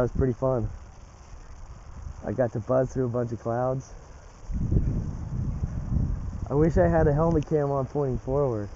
That was pretty fun. I got to buzz through a bunch of clouds. I wish I had a helmet cam on pointing forward.